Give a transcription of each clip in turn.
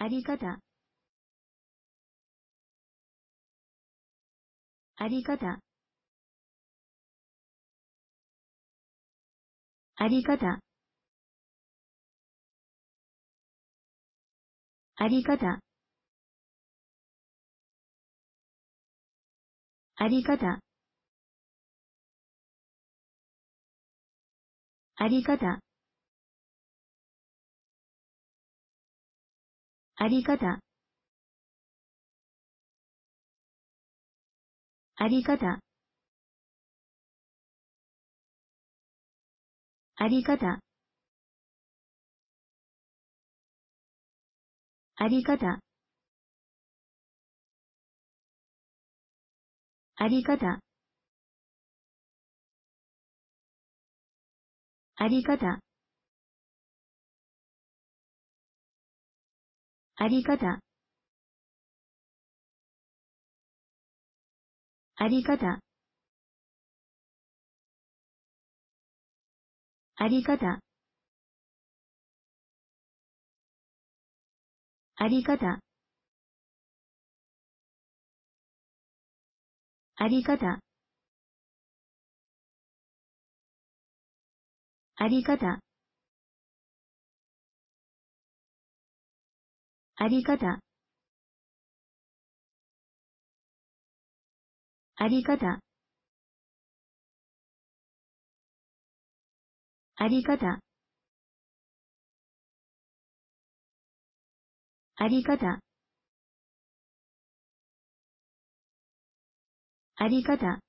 ありがた、ありがた、ありがた、ありがた、ありがた、ありがた。ありがた、ありがた、ありがた、ありがた、ありがた、ありがた。ありがた、ありがた、ありがた、ありがた、ありがた、ありがた。あり方あり方あり方あり方あり方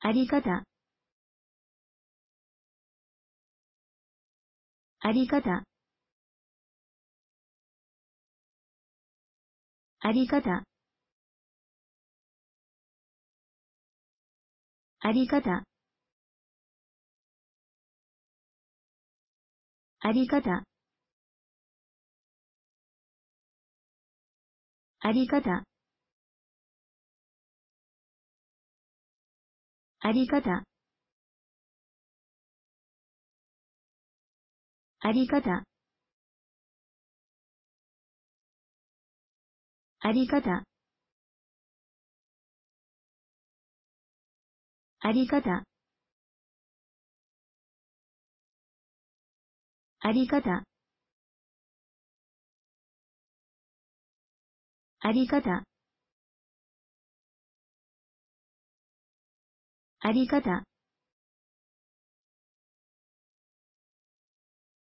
あり方ありがた、ありがた、ありがた、ありがた、ありがた、ありがた。ありがた、ありがた、ありがた、ありがた、ありがた、ありがた。